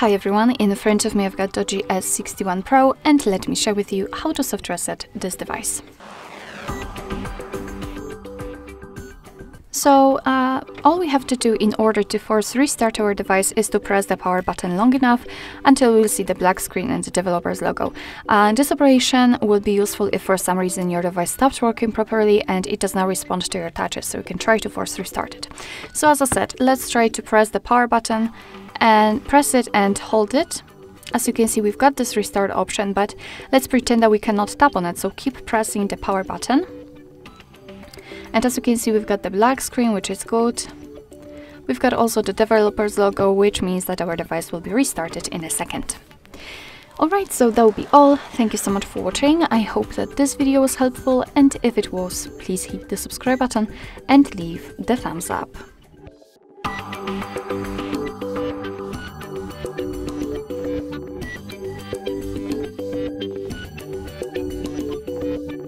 Hi everyone, in front of me I've got Doogee S61 Pro and let me share with you how to soft reset this device. So uh, all we have to do in order to force restart our device is to press the power button long enough until we'll see the black screen and the developer's logo. Uh, this operation will be useful if for some reason your device stops working properly and it does not respond to your touches, so you can try to force restart it. So as I said, let's try to press the power button and press it and hold it. As you can see, we've got this restart option, but let's pretend that we cannot tap on it. So keep pressing the power button. And as you can see, we've got the black screen, which is good. We've got also the developer's logo, which means that our device will be restarted in a second. Alright, so that will be all. Thank you so much for watching. I hope that this video was helpful and if it was, please hit the subscribe button and leave the thumbs up.